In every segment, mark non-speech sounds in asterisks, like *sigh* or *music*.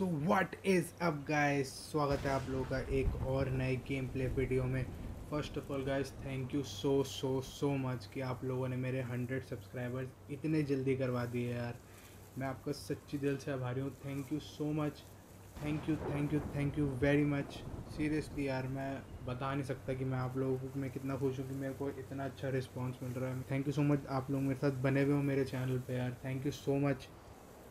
So what is up guys? स्वागत है आप लोगों का एक और नए गेम प्ले वीडियो में। First of all guys thank you so so so much कि आप लोगों ने मेरे हंड्रेड सब्सक्राइबर्स इतने जल्दी करवा दिए यार। मैं आपका सच्ची दिल से आभारी हूँ। Thank you so much thank you thank you thank you very much seriously यार, मैं बता नहीं सकता कि मैं आप लोगों मैं कितना खुश हूँ कि मेरे को इतना अच्छा रिस्पांस मिल रहा है। थैंक यू सो मच आप लोग मेरे साथ बने हुए हो मेरे चैनल पे यार। थैंक यू सो मच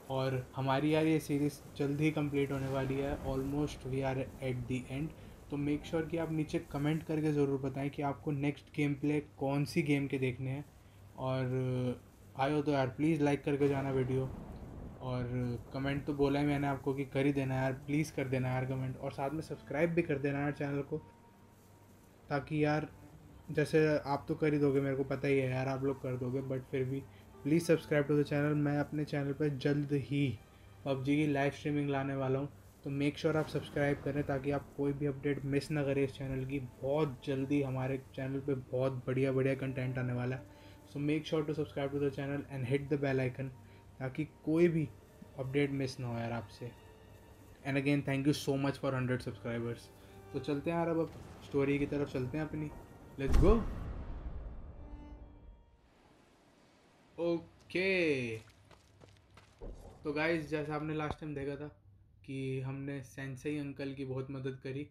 और हमारी यार ये सीरीज़ जल्द ही कंप्लीट होने वाली है almost we are at the end तो मेक श्योर sure कि आप नीचे कमेंट करके ज़रूर बताएँ कि आपको नेक्स्ट गेम प्ले कौन सी गेम के देखने हैं। और आए हो तो यार प्लीज़ लाइक करके जाना वीडियो और कमेंट तो बोला है मैंने आपको कि कर ही देना यार प्लीज़ कर देना यार कमेंट और साथ में सब्सक्राइब भी कर देना यार चैनल को, ताकि यार जैसे आप तो कर ही दोगे, मेरे को पता ही है यार, आप लोग कर दोगे बट फिर भी please subscribe to the channel मैं अपने चैनल पर जल्द ही पबजी की लाइव स्ट्रीमिंग लाने वाला हूँ। तो मेक श्योर sure आप सब्सक्राइब करें ताकि आप कोई भी अपडेट मिस ना करें इस चैनल की। बहुत जल्दी हमारे चैनल पे बहुत बढ़िया बढ़िया कंटेंट आने वाला है। So make sure to subscribe to the channel and hit the bell icon ताकि कोई भी अपडेट मिस ना हो यार आपसे। And again thank you so much for hundred subscribers तो चलते हैं यार अब स्टोरी की तरफ़ चलते हैं अपनी। Let's go okay. तो गाइस जैसा आपने लास्ट टाइम देखा था कि हमने सेंसई अंकल की बहुत मदद करी,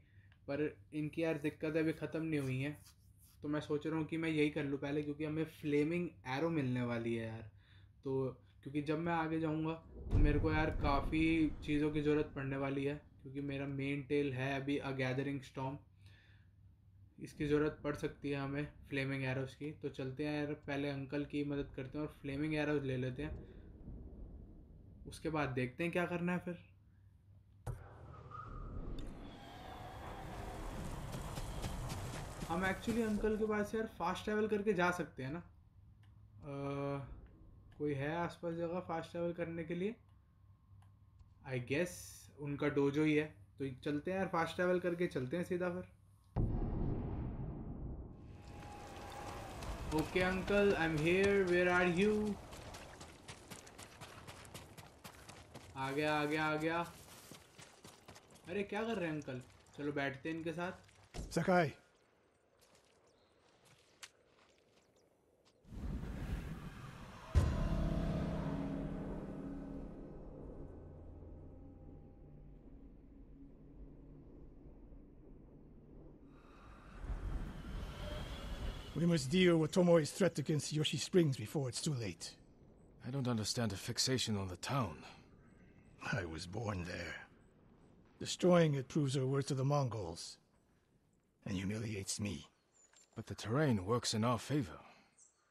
पर इनकी यार दिक्कतें अभी ख़त्म नहीं हुई हैं। तो मैं सोच रहा हूँ कि मैं यही कर लूँ पहले, क्योंकि हमें फ्लेमिंग एरो मिलने वाली है यार। तो क्योंकि जब मैं आगे जाऊँगा तो मेरे को यार काफ़ी चीज़ों की ज़रूरत पड़ने वाली है, क्योंकि मेरा मेन टेल है अभी अ गैदरिंग स्टॉम इसकी ज़रूरत पड़ सकती है हमें फ्लेमिंग एरोज़ की। तो चलते हैं यार, पहले अंकल की मदद करते हैं और फ्लेमिंग एरोज़ ले लेते हैं। उसके बाद देखते हैं क्या करना है फिर। हम एक्चुअली अंकल के पास यार फास्ट ट्रैवल करके जा सकते हैं ना। कोई है आसपास जगह फास्ट ट्रैवल करने के लिए? आई गेस उनका डोजो ही है। तो चलते हैं यार फास्ट ट्रैवल करके चलते हैं सीधा फिर। Okay uncle, I'm here. Where are you? आ गया आ गया आ गया अरे क्या कर रहे हैं अंकल चलो बैठते हैं इनके साथ Sakai, must deal with Tomoe's threat against Hiyoshi Springs before it's too late. I don't understand the fixation on the town. I was born there. Destroying it proves our worth to the Mongols, and humiliates me. But the terrain works in our favor.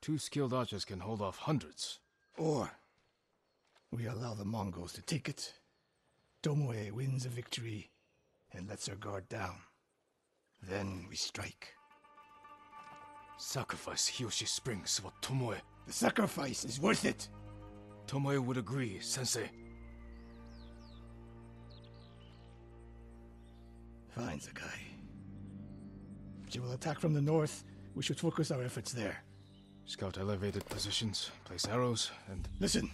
Two skilled archers can hold off hundreds. Or we allow the Mongols to take it. Tomoe wins a victory and lets her guard down. Then we strike. Sacrifice Hiyoshi Springs for Tomoe. The sacrifice is worth it. Tomoe would agree, Sensei. Fine, Sakai. If you will attack from the north, we should focus our efforts there. Scout elevated positions, place arrows, and Listen.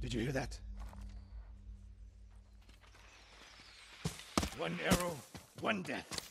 Did you hear that? One arrow, one death.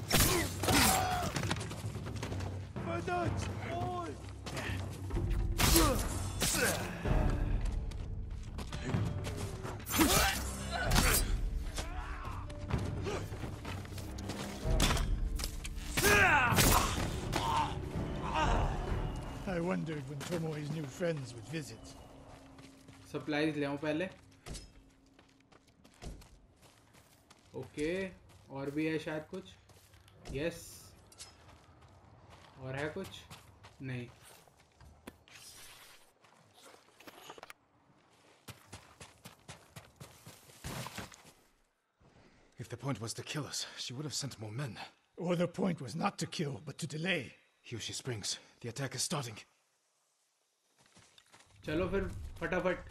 I wondered when Tomoe's new friends would visit. Supplies ले आऊँ पहले okay और भी है शायद कुछ yes और है कुछ नहीं If the point was to kill us, she would have sent more men. Or the point was not to kill, but to delay. Here she springs. The attack is starting. चलो फिर फटाफट.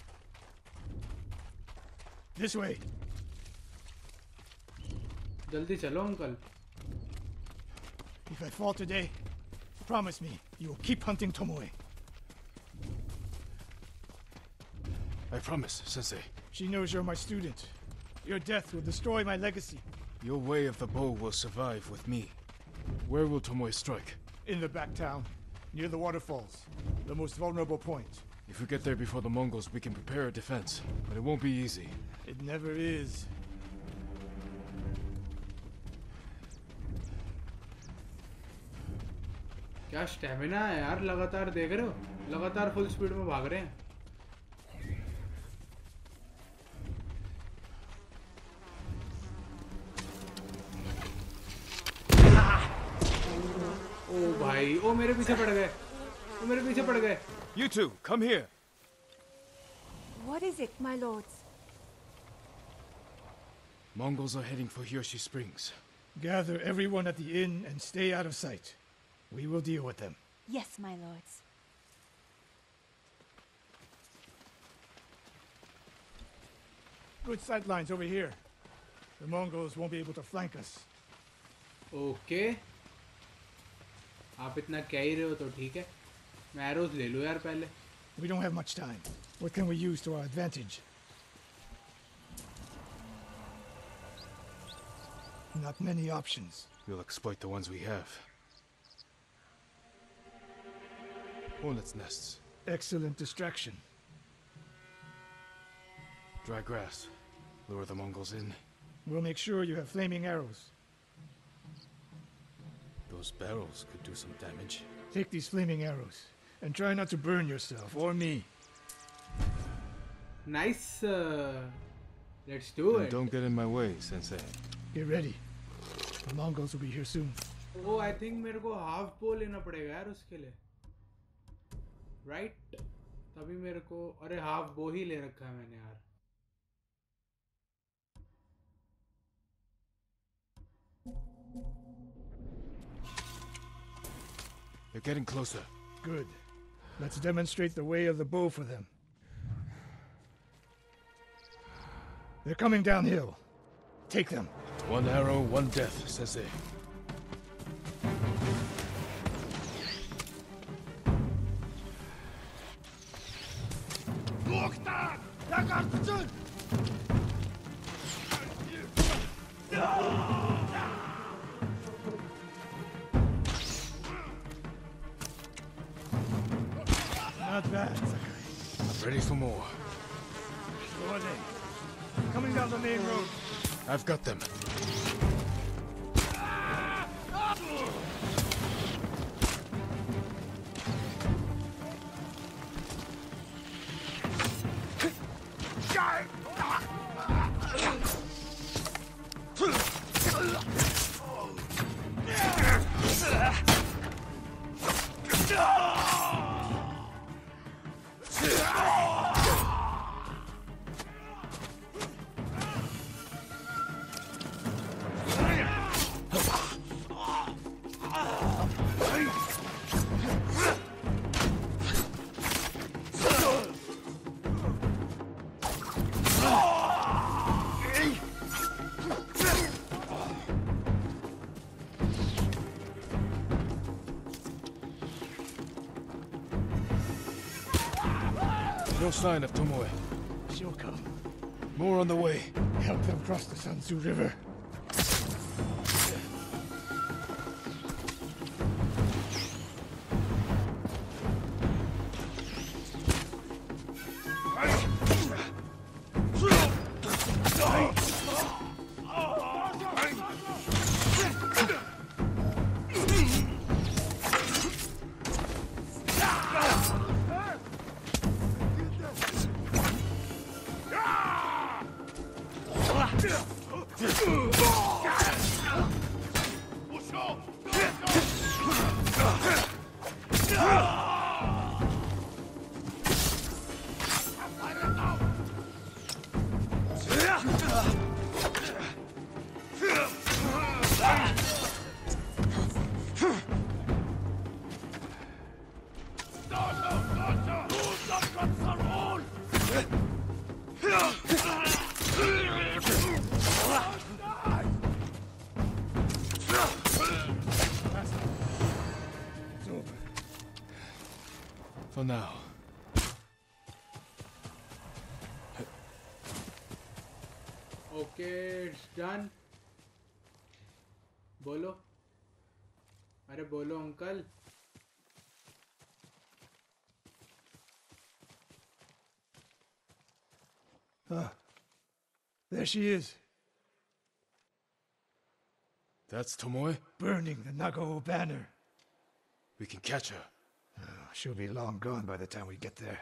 This way. जल्दी चलो uncle. If I fall today, promise me you will keep hunting Tomoe. I promise, Sensei. She knows you're my student. Your death will destroy my legacy. Your way of the bow will survive with me. Where will Tomoe strike? In the back town, near the waterfalls, the most vulnerable point. If we get there before the Mongols, we can prepare a defense. But it won't be easy. It never is. क्या stamina है यार? लगातार देख रहे हो? लगातार full speed में भाग रहे हैं। ओ भाई ओ मेरे पीछे पड़ गए। ओ मेरे पीछे पड़ गए। You two come here what is it my lords Mongols are heading for Hiroshi Springs. Gather everyone at the inn and stay out of sight. We will deal with them. Yes, my lords. Good sight lines over here. The Mongols won't be able to flank us. Okay आप इतना कह ही रहे हो तो ठीक है मैं arrows ले लूँ यार पहले We don't have much time. What can we use to our advantage? Not many options. We'll exploit the ones we have. Hornets' nests, Excellent distraction. dry grass. Lure the Mongols in. We'll make sure you have flaming arrows. Those barrels could do some damage. Take these flaming arrows and try not to burn yourself or me. Nice let's do And it don't get in my way, Sensei. Get ready. The Mongols will be here soon. वो I think मेरे को half बो लेना पड़ेगा यार उसके लिए right तभी मेरे को अरे हाफ बो ही ले रखा है मैंने यार They're getting closer. Good. Let's demonstrate the way of the bow for them. They're coming downhill. Take them. One arrow, one death, Sensei. Not No sign of Tomoe. She'll come. More on the way. Help them cross the Sansu River. It's done बोलो अरे बोलो uncle Ah, there she is, That's Tomoe? burning the Nagao banner. We can catch her. Oh, she'll be long gone by the time we get there.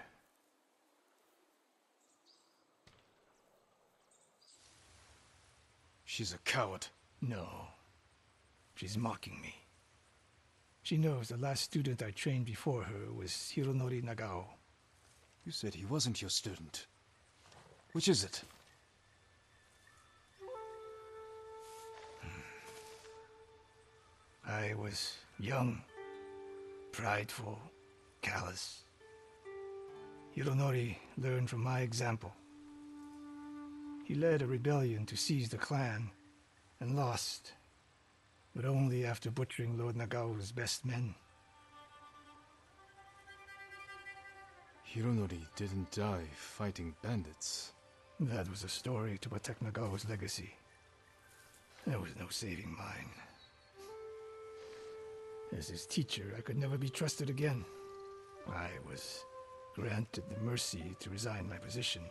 She's a coward. No. She's mocking me. She knows the last student I trained before her was Hironori Nagao. You said he wasn't your student. Which is it? Hmm. I was young, prideful, callous. Hironori learned from my example. He led a rebellion to seize the clan and lost, but only after butchering Lord Nagao's best men. Hironori didn't die fighting bandits. That was a story to protect Nagao's legacy. There was no saving mine. As his teacher, I could never be trusted again. I was granted the mercy to resign my position.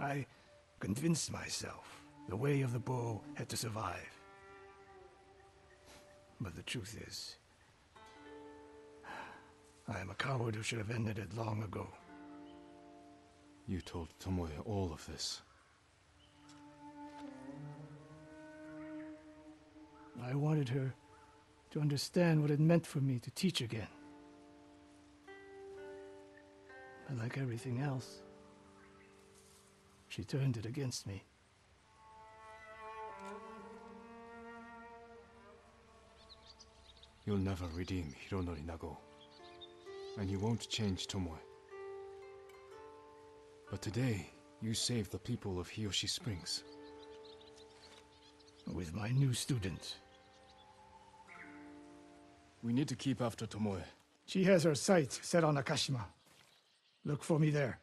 I convinced myself the way of the bow had to survive. But the truth is, I am a coward who should have ended it long ago. You told Tomoe all of this. I wanted her to understand what it meant for me to teach again. But like everything else, she turned it against me. You'll never redeem Hironori Nagao. And you won't change Tomoe. But today, you saved the people of Hiyoshi Springs. With my new student, We need to keep after Tomoe. she has her sights set on Akashima. Look for me there.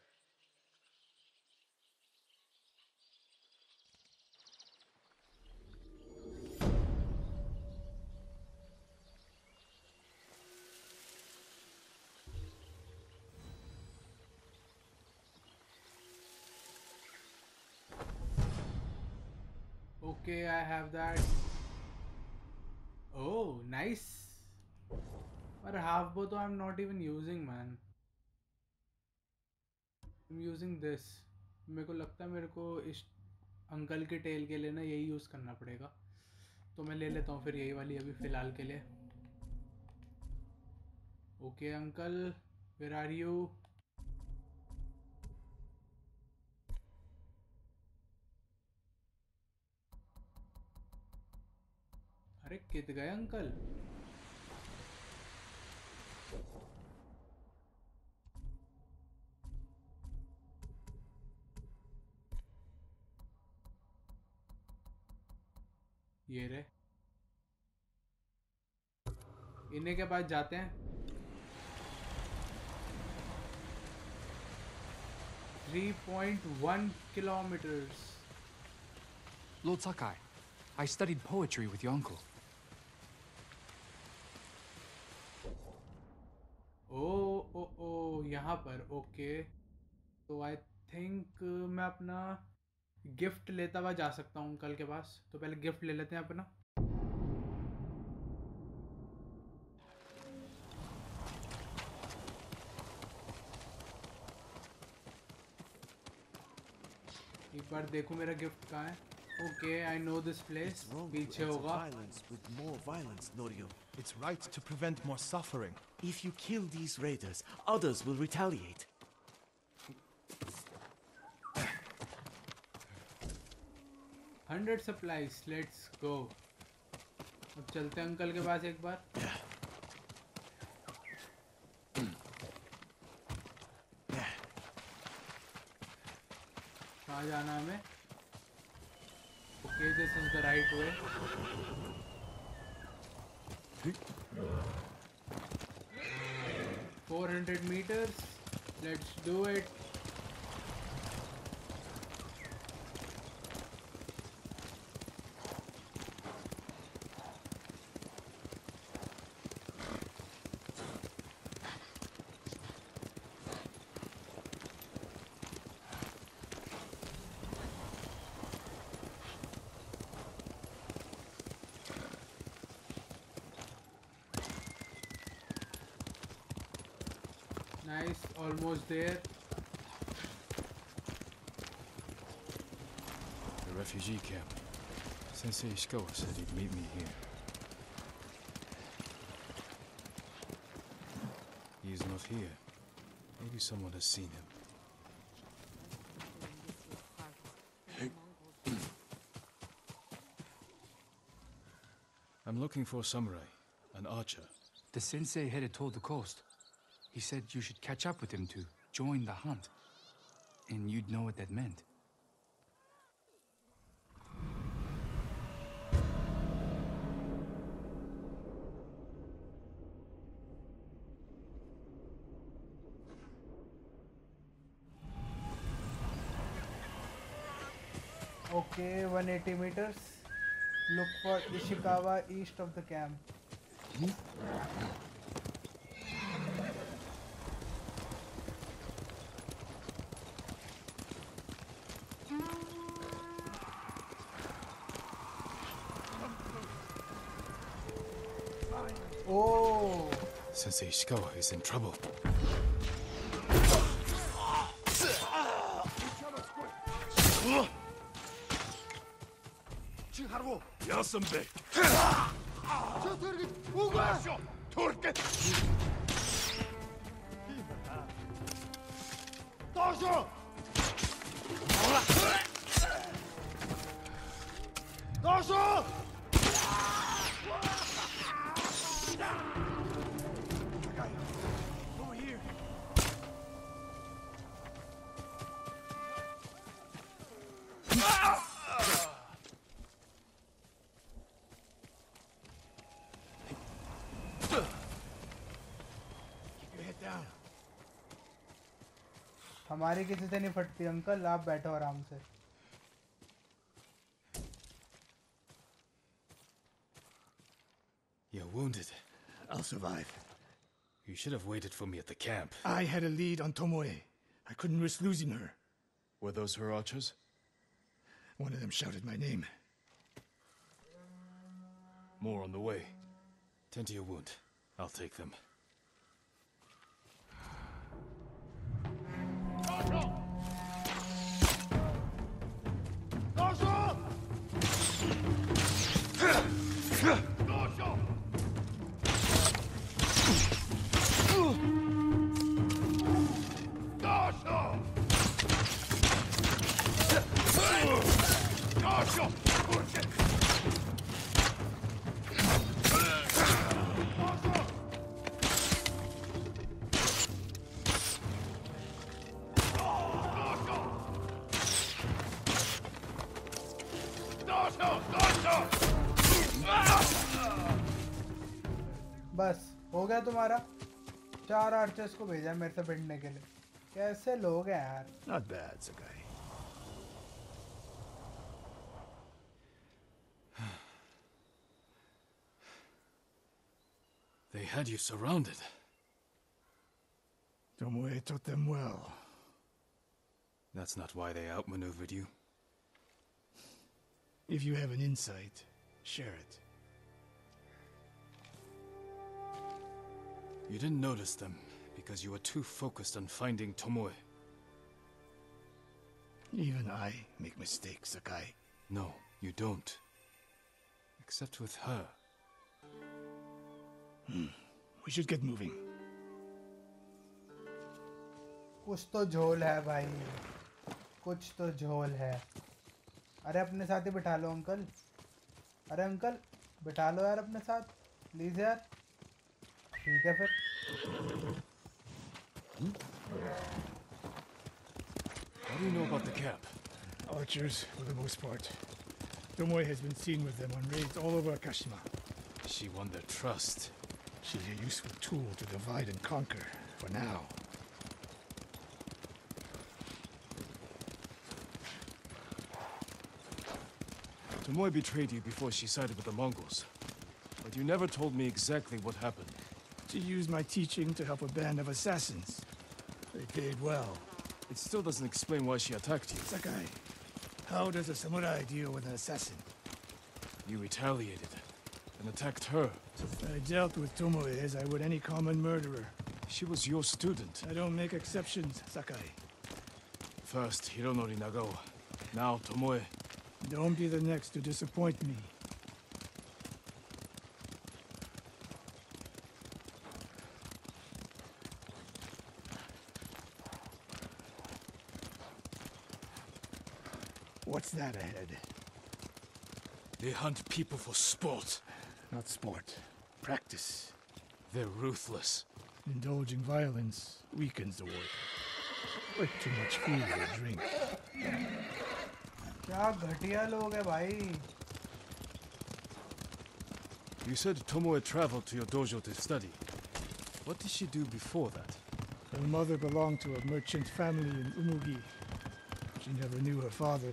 I'm not even using, man. I'm using this. मेरे को लगता है मेरे को इस uncle के tell के लिए ना यही यूज़ करना पड़ेगा तो मैं ले लेता हूँ फिर यही वाली अभी फ़िलहाल के लिए okay uncle where are you अरे कित गए अंकल ये रे। इन्हीं के पास जाते हैं। Three point one kilometres Lord Sakai, I studied poetry with your uncle. ओ ओ ओ यहाँ पर ओके तो आई थिंक मैं अपना गिफ्ट लेता हुआ जा सकता हूँ कल के पास। तो पहले गिफ्ट ले लेते हैं अपना। एक बार देखो मेरा गिफ्ट कहाँ है। Okay I know this place पीछे होगा। More violence Norio it's right to prevent more suffering if you kill these raiders others will retaliate hundred supplies, let's go. अब चलते हैं अंकल के पास एक बार। कहाँ जाना हमें? Okay this is the right way four hundred metres let's do it almost there. The refugee camp. Sensei Ishikawa said he'd meet me here. He is not here. Maybe someone has seen him. I'm looking for a samurai, an archer. The sensei headed toward the coast. He said you should catch up with him to join the hunt. And you'd know what that meant. Okay, 180 meters. Look for Ishikawa east of the camp. Hmm? Oh, Sensei Ishikawa is in trouble. Yasunbe! Dojo! Dojo! हमारी किसी से नहीं फटती uncle आप बैठो आराम से You're wounded. I'll survive. You should have waited for me at the camp. I had a lead on Tomoe. I couldn't risk losing her. Were those her archers? One of them shouted my name. More on the way. Tend to your wound. I'll take them. बस हो गया तुम्हारा चार archers को भेजा है मेरे से भिड़ने के लिए कैसे लोग हैं यार Not bad, Sakai. *sighs* They had you surrounded. Tomoe taught them well. That's not why they outmaneuvered you. If you have an insight, share it. You didn't notice them because you were too focused on finding Tomoe. Even I make mistakes, Sakai. No, you don't. Except with her. We should get moving. कुछ तो झोल है भाई कुछ तो झोल है अरे अपने साथ ही बिठा लो अंकल अरे अंकल बिठा लो यार अपने साथ प्लीज यार ठीक है फिर What do you know about the camp? Archers, for the most part. Tomoe has been seen with them on raids all over Akashima. She won their trust. She's a useful tool to divide and conquer, for now. Tomoe betrayed you before she sided with the Mongols. But you never told me exactly what happened. She use my teaching to help a band of assassins. They paid well. It still doesn't explain why she attacked you. Sakai, how does a samurai deal with an assassin? You retaliated and attacked her. I dealt with Tomoe as I would any common murderer. She was your student. I don't make exceptions, Sakai. First, Hironori Nagao. Now, Tomoe. Don't be the next to disappoint me. What's that ahead? They hunt people for sport. Not sport. Practice. They're ruthless. Indulging violence weakens the warrior. Like too much food or drink. क्या घटिया लोग है भाई You said Tomoe traveled to your dojo to study. What did she do before that? Her mother belonged to a merchant family in Umugi. She never knew her father.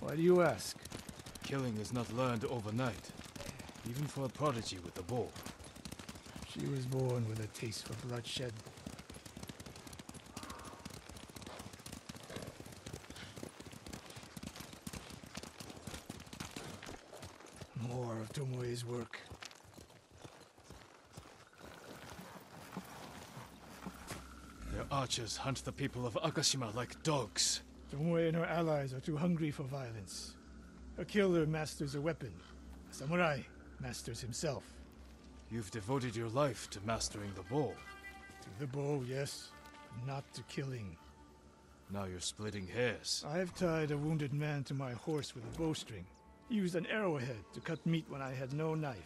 Why do you ask? Killing is not learned overnight, even for a prodigy with a bow. She was born with a taste for bloodshed. More of Tomoe's work. Their archers hunt the people of Akashima like dogs. Tomoe and her allies are too hungry for violence. A killer masters a weapon. A samurai masters himself. You've devoted your life to mastering the bow. To the bow, yes, not to killing. Now you're splitting hairs. I've tied a wounded man to my horse with a bowstring. Used an arrowhead to cut meat when I had no knife.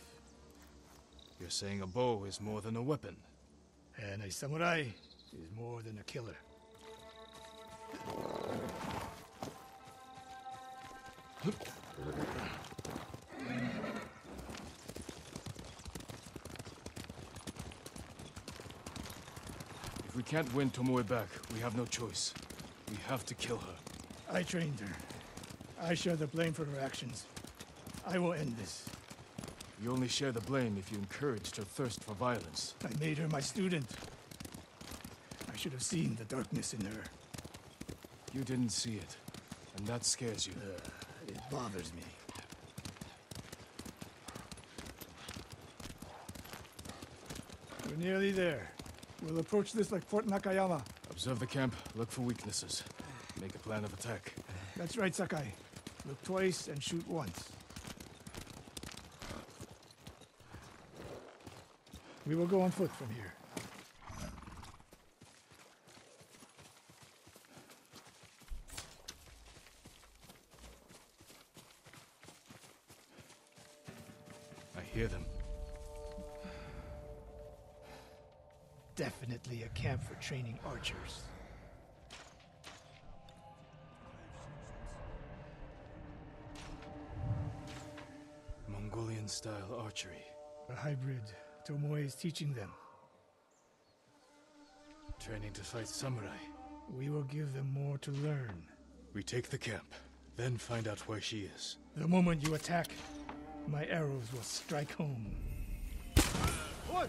You're saying a bow is more than a weapon. And a samurai is more than a killer. If we can't win Tomoe back, we have no choice. We have to kill her. I trained her. I share the blame for her actions. I will end this. You only share the blame if you encouraged her thirst for violence. I made her my student. I should have seen the darkness in her. You didn't see it, and that scares you. Uh, it bothers me. We're nearly there. We'll approach this like Fort Nakayama. Observe the camp, look for weaknesses. Make a plan of attack. That's right, Sakai. Look twice and shoot once. We will go on foot from here. Definitely a camp for training archers. Mongolian style archery. A hybrid. Tomoe is teaching them. Training to fight samurai. We will give them more to learn. We take the camp, then find out where she is. The moment you attack, my arrows will strike home. What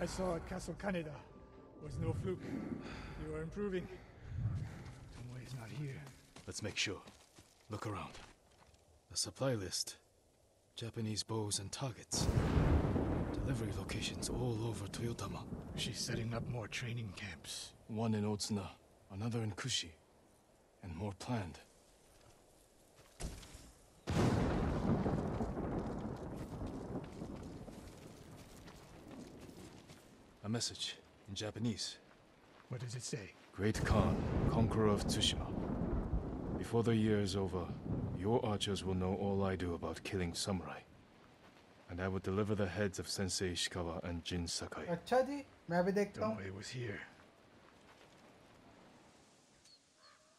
I saw at Castle Kaneda was no fluke. You are improving. Tomoe is not here. Let's make sure. Look around. A supply list. Japanese bows and targets. Delivery locations all over Toyotama. She's setting up more training camps. One in Otsuna, another in Kushi, and more planned. A message in Japanese. What does it say? Great Khan, conqueror of Tsushima. Before the year is over, your archers will know all I do about killing samurai. and I will deliver the heads of Sensei Ishikawa and Jin Sakai. अच्छा जी मैं भी देखता हूँ Tomoe was here.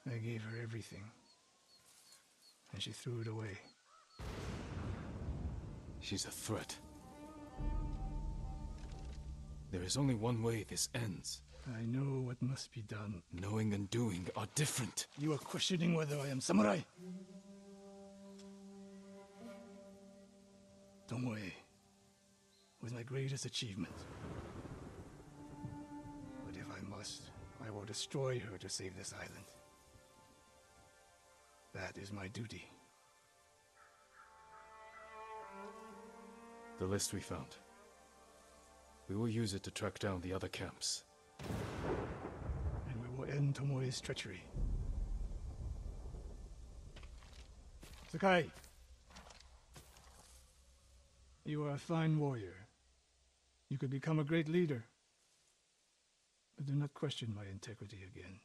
I gave her everything. And she threw it away. She's a threat. There is only one way this ends. I know what must be done. Knowing and doing are different. You are questioning whether I am samurai. Tomoe was my greatest achievement. But if I must, I will destroy her to save this island. That is my duty. The list we found. We will use it to track down the other camps. And we will end Tomoe's treachery. Sakai! You are a fine warrior. You could become a great leader. But do not question my integrity again.